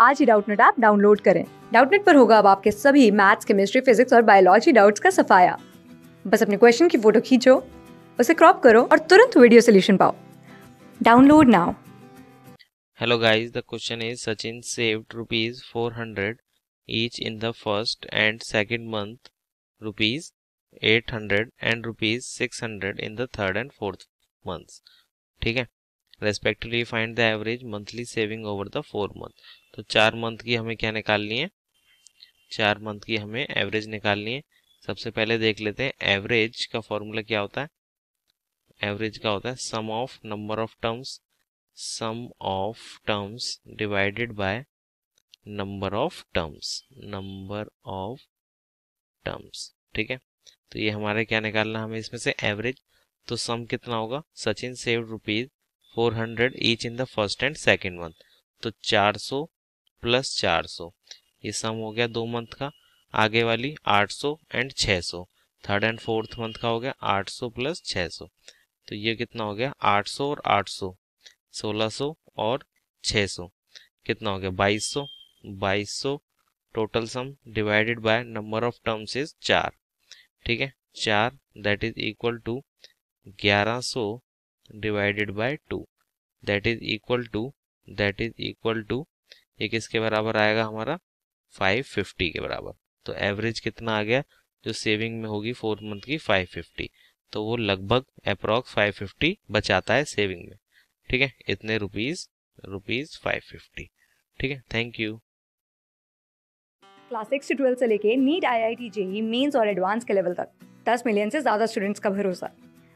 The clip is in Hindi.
आज ही डाउटनेट ऐप डाउनलोड करें। डाउटनेट पर होगा अब आपके सभी मैथ्स, केमिस्ट्री, फिजिक्स और बायोलॉजी डाउट्स का सफाया। बस अपने क्वेश्चन की फ़ोटो खींचो, उसे क्रॉप करो और तुरंत वीडियो सोल्यूशन पाओ। Download now. Hello guys the question is Sachin saved rupees 400 each in the first and second month rupees 800 and rupees 600 in the third and fourth months ठीक है? Respectively find the average monthly saving over the four month तो चार मंथ की हमें क्या निकालनी है? चार मंथ की हमें एवरेज निकालनी है। सबसे पहले देख लेते हैं एवरेज का फॉर्मूला क्या होता है? एवरेज का होता है sum of number of terms sum of terms divided by number of terms number of terms ठीक है? तो ये हमारे क्या निकालना हमें इसमें से एवरेज तो सम कितना होगा? Sachin save rupees four hundred each in the first and second month तो चार सौ प्लस चार सौ. ये सम हो गया दो मंथ का. आगे वाली आठ सौ एंड छः सौ. थर्ड एंड फोर्थ मंथ का हो गया आठ सौ प्लस छः सौ. तो ये कितना हो गया? आठ सौ और आठ सौ. सोलह सौ और छः सौ. कितना हो गया? बाईस सौ. बाईस सौ total sum divided by number of terms is चार. ठीक है? चार दैट इज़ इक्वल टू ग्यारह सौ divided by two that is equal to that is equal to ये किसके बराबर आएगा हमारा? 550 के बराबर। तो एवरेज कितना आ गया? जो सेविंग में होगी फोर मंथ की 550 तो वो लगभग अप्रॉक्स 550 बचाता है सेविंग में। ठीक है? इतने रुपीज़ रुपीज़ 550 ठीक है? Thank you class six twelfth से लेके NEET I I T JEE mains और एडवांस के लेवल तक। दस मिलियन से ज़्यादा स्टूडेंट्स का भरोसा।